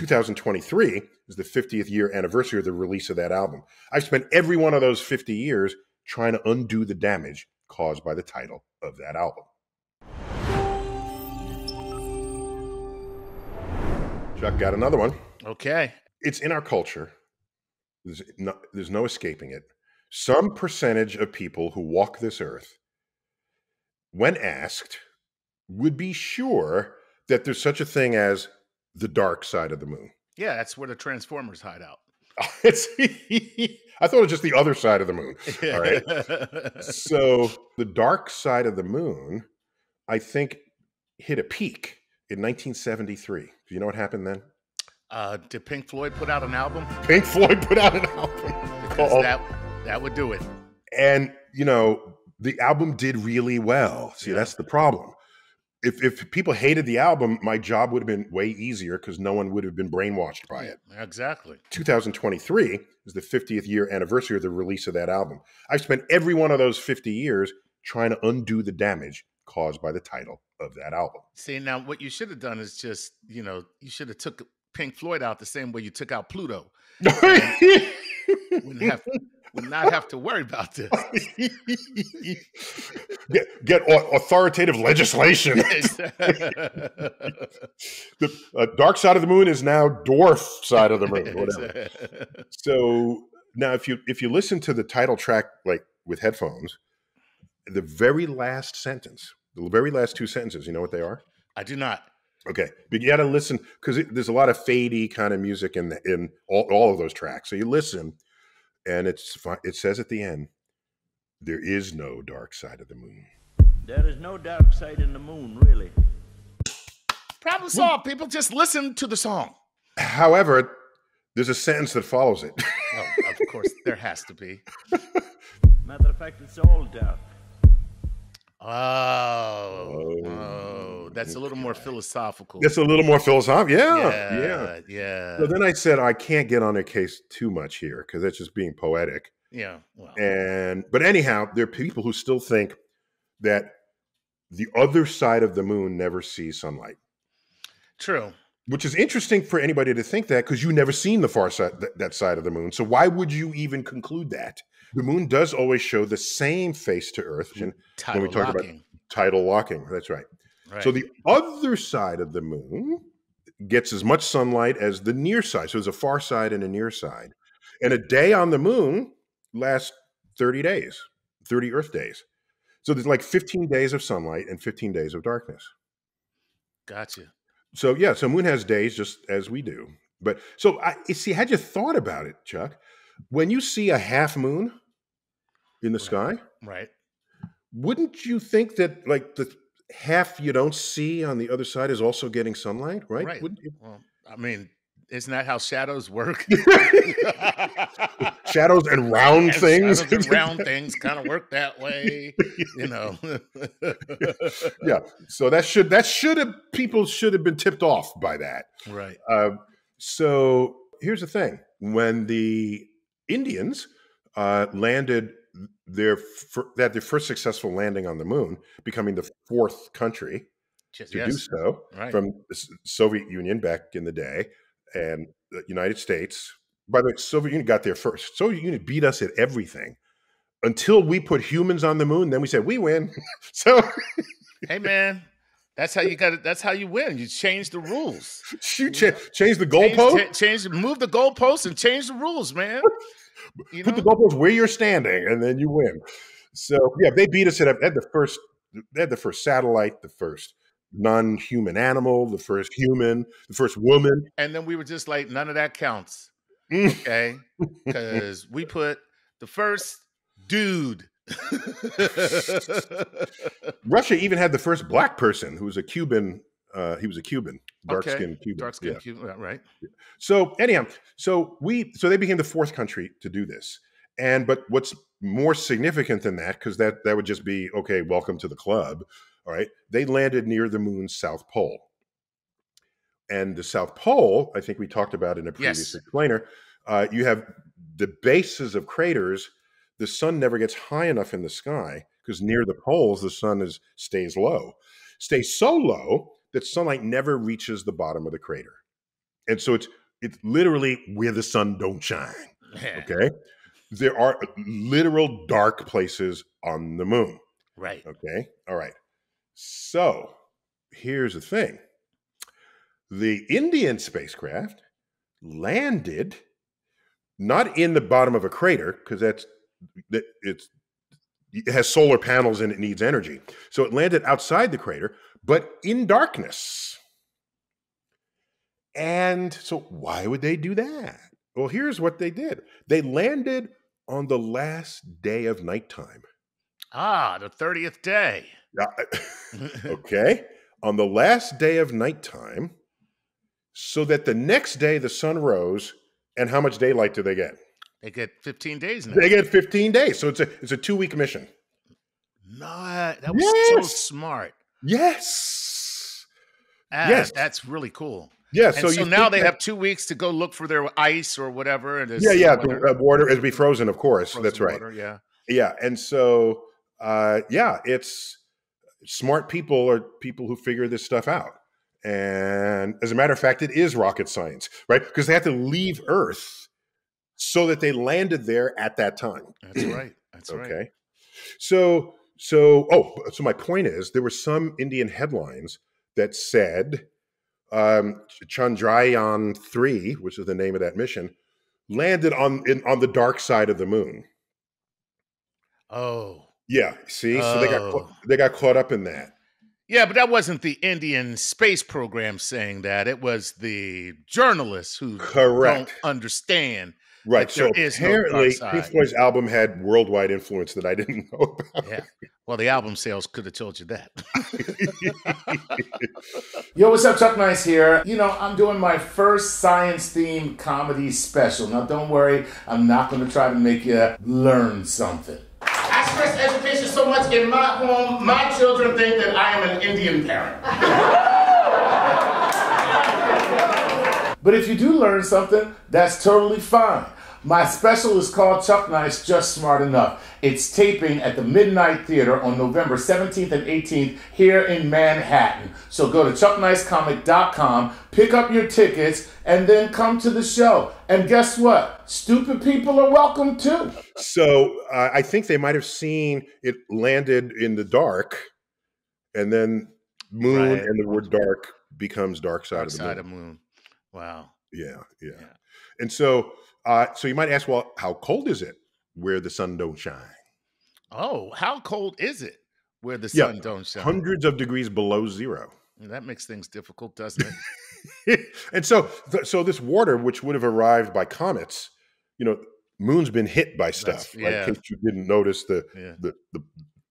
2023 is the 50th year anniversary of the release of that album. I've spent every one of those 50 years trying to undo the damage caused by the title of that album. Chuck got another one. Okay. It's in our culture. There's no, there's no escaping it. Some percentage of people who walk this earth, when asked, would be sure that there's such a thing as the dark side of the moon. Yeah, that's where the Transformers hide out. It's I thought it was just the other side of the moon. All right. so the dark side of the moon, I think, hit a peak in 1973. Do you know what happened then? Uh, did Pink Floyd put out an album? Pink Floyd put out an album. Because Oh, that that would do it. and you know the album did really well. See, Yeah. that's the problem. If if people hated the album, my job would have been way easier because no one would have been brainwashed by it. Exactly. 2023 is the 50th year anniversary of the release of that album. I've spent every one of those 50 years trying to undo the damage caused by the title of that album. See, now what you should have done is just, you know, you should have took Pink Floyd out the same way you took out Pluto. Wouldn't have would not have to worry about this. get, get authoritative legislation. the uh, dark side of the moon is now dwarf side of the moon. Whatever. So now, if you if you listen to the title track like with headphones, the very last sentence, the very last two sentences, you know what they are? I do not. Okay, but you got to listen because there's a lot of fadey kind of music in the, in all, all of those tracks. So you listen, and it's it says at the end, "There is no dark side of the moon." There is no dark side in the moon, really. Problem solved. People just listen to the song. However, there's a sentence that follows it. Oh, of course, there has to be. Matter of fact, it's all dark. Oh, oh, oh, that's a little more philosophical. It's a little more philosophical. Yeah, yeah. yeah, yeah, So then I said I can't get on their case too much here because that's just being poetic. yeah. Well, And but anyhow, there are people who still think that the other side of the moon never sees sunlight, true. which is interesting for anybody to think that because you've never seen the far side th- that side of the moon. So why would you even conclude that? The moon does always show the same face to Earth. And Tidal we talk about- tidal locking. That's right. Right. So the other side of the moon gets as much sunlight as the near side. So there's a far side and a near side. And a day on the moon lasts 30 days, 30 Earth days. So there's like 15 days of sunlight and 15 days of darkness. gotcha. So yeah, so moon has days just as we do. But so I see, had you thought about it, Chuck? When you see a half moon in the Right. sky, Right. wouldn't you think that like the half you don't see on the other side is also getting sunlight, right? Right. Wouldn't you- Well, I mean, isn't that how shadows work? Shadows and round And things. shadows and round things kind of work that way, you know. yeah. So that should that should have people should have been tipped off by that. right. Uh, so here's the thing: when the Indians uh, landed their fir- that their first successful landing on the moon, becoming the fourth country Just, to do so Right. from the Soviet Union back in the day, and the United States. By the way, Soviet Union got there first. Soviet Union beat us at everything until we put humans on the moon. Then we said we win. so hey man, that's how you got. That's how you win. You change the rules. cha- change the Change, goalpost. cha- change, move the goalposts and change the rules, man. You put the know? goalpost where you're standing, and then you win. So yeah, they beat us at had the first. They had the first satellite, the first non-human animal, the first human, the first woman. And then we were just like, none of that counts. Okay. Because we put the first dude. Russia even had the first black person who was a Cuban. Uh, he was a Cuban, dark Okay. skinned Cuban. Dark skin, yeah. Cuban, right? So anyhow, so we so they became the fourth country to do this. And but what's more significant than that, because that that would just be okay, welcome to the club. All right. They landed near the moon's south pole. And the South Pole, I think we talked about in a previous Yes. explainer, uh, you have the bases of craters. The sun never gets high enough in the sky because near the poles, the sun is stays low, stays so low that sunlight never reaches the bottom of the crater. and so it's it's literally where the sun don't shine. Okay, there are literal dark places on the moon. Right. Okay, all right. So here's the thing: the Indian spacecraft landed not in the bottom of a crater because that's that it's it has solar panels and it needs energy. So it landed outside the crater, but in darkness. And so why would they do that? Well, here's what they did. They landed on the last day of nighttime. Ah, the 30th day. Uh, okay. on the last day of nighttime, so that the next day the sun rose. And how much daylight do they get? They get 15 days now. They get 15 days. So it's a it's a two week mission. No, that was so smart. Yes. Ah, Yes. that's really cool. Yeah. And So, so, you now they that- have two weeks to go look for their ice or whatever. And Yeah, yeah. The uh, water is be frozen, of course. That's right. yeah. Yeah, and so uh, yeah, it's smart people are people who figure this stuff out. And as a matter of fact, it is rocket science, right? Because they have to leave Earth so that they landed there at that time. That's right. That's right. Okay. So so oh, so my point is there were some Indian headlines that said um, Chandrayaan three, which is the name of that mission, landed on in, on the dark side of the moon. Oh. Yeah, see, so they got Oh. they got caught up in that. Yeah, but that wasn't the Indian space program saying that. It was the journalists who Correct. don't understand. Right. That So there is no dark apparently, side. Pink Floyd's album had worldwide influence that I didn't know about. Yeah. Well, the album sales could have told you that. Yo, what's up? Chuck Nice here. You know, I'm doing my first science themed comedy special. Now, don't worry, I'm not going to try to make you learn something. I stress education so much in my home, my children think that I am an Indian parent. But if you do learn something, that's totally fine. My special is called Chuck Nice Just Smart Enough. It's taping at the Midnight Theater on November 17th and 18th here in Manhattan. So go to chucknicecomic.com, pick up your tickets, and then come to the show. And guess what? Stupid people are welcome too. So uh, I think they might have seen it landed in the dark, and then moon Right. and the word dark becomes dark side Dark of the side moon. of moon. Wow. Yeah, yeah, Yeah. And so, uh, so you might ask, well, how cold is it where the sun don't shine? Oh, how cold is it where the Yeah, sun don't shine? Hundreds of degrees below zero. That makes things difficult, doesn't it? and so, th- so this water, which would have arrived by comets, you know, moon's been hit by stuff. Right? yeah. In case you didn't notice the Yeah. the, the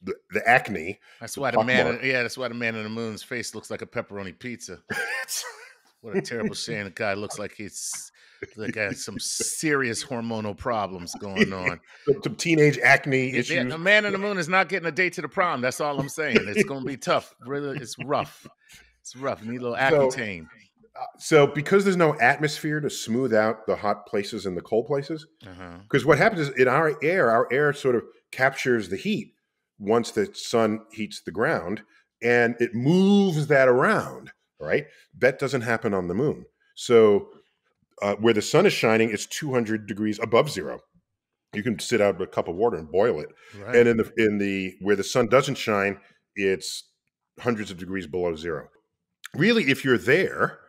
the the acne. That's why the man, mark. yeah, that's why the man in the moon's face looks like a pepperoni pizza. What a terrible shame! The guy looks like he's like got some serious hormonal problems going on. some, teenage acne Yeah, issues. a man in the moon is not getting a date to the prom. That's all I'm saying. It's going to be tough. Really, it's rough. It's rough. You need a little So- Accutane. So because there's no atmosphere to smooth out the hot places and the cold places, Uh-huh. because what happens is in our air, our air sort of captures the heat once the sun heats the ground, and it moves that around. Right? That doesn't happen on the moon. So uh, where the sun is shining, it's 200 degrees above zero. You can sit out with a cup of water and boil it. Right. and in the in the where the sun doesn't shine it's hundreds of degrees below zero really if you're there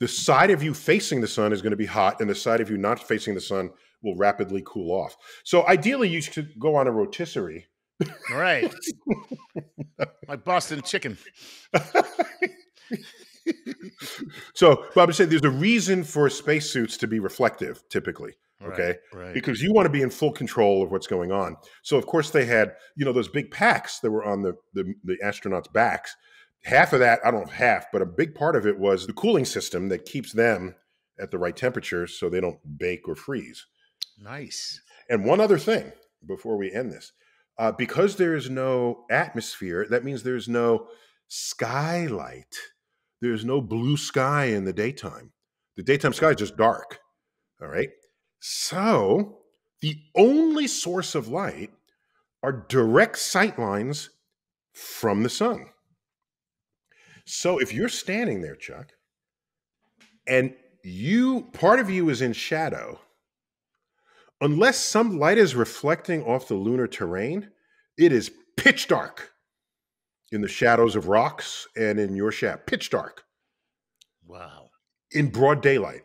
the side of you facing the sun is going to be hot and the side of you not facing the sun will rapidly cool off so ideally you should go on a rotisserie right. like Boston chicken. so but i'm saying there's a reason for spacesuits to be reflective typically Okay. Right. right. because you want to be in full control of what's going on. So of course they had, you know, those big packs that were on the the, the astronauts' backs. Half of that, I don't know half, but a big part of it was the cooling system that keeps them at the right temperature so they don't bake or freeze. Nice. And one other thing before we end this, uh, because there is no atmosphere, that means there's no skylight. There's no blue sky in the daytime. The daytime sky is just dark. All right. So the only source of light are direct sight lines from the sun. So if you're standing there, Chuck, and you part of you is in shadow. Unless some light is reflecting off the lunar terrain, it is pitch dark in the shadows of rocks and in your shadow. Pitch dark Wow. in broad daylight.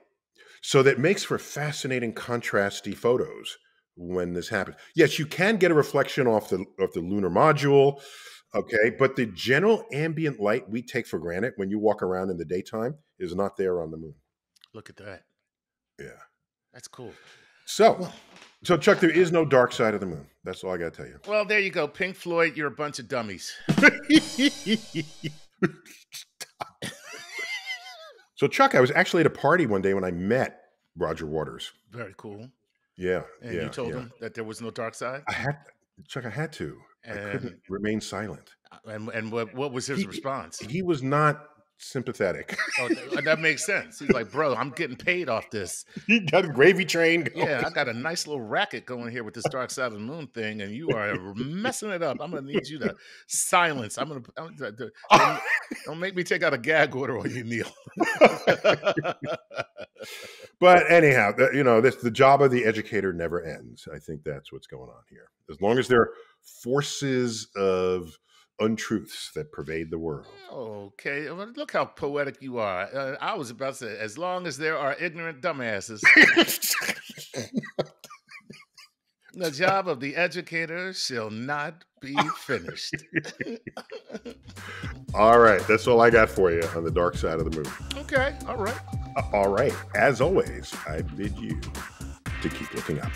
So that makes for fascinating contrasty photos when this happens. Yes, you can get a reflection off the of the lunar module, okay, but the general ambient light we take for granted when you walk around in the daytime is not there on the moon. Look at that. Yeah. That's cool. So, so Chuck, there is no dark side of the moon. That's all I got to tell you. Well, there you go. Pink Floyd, you're a bunch of dummies. so, Chuck, I was actually at a party one day when I met Roger Waters. Very cool. Yeah, And yeah, you told yeah. him that there was no dark side? I had Chuck. I had to. I couldn't remain silent. And, and what, what was his He- response? He was not sympathetic. Oh, th- uh, that makes sense. He's like, bro, I'm getting paid off this. he got a gravy train. Going. Yeah, I got a nice little racket going here with this dark side of the moon thing, and you are messing it up. I'm gonna need you to silence. I'm gonna I'm gonna- don't, don't make me take out a gag order on you, Neil. But anyhow, you know, this, the job of the educator never ends. I think that's what's going on here. As long as there are forces of untruths that pervade the world. okay, well, look how poetic you are. Uh, I was about to say, as long as there are ignorant dumbasses, the job of the educator shall not be finished. all right, that's all I got for you on the dark side of the moon. Okay, all right. All right, as always, I bid you to keep looking up.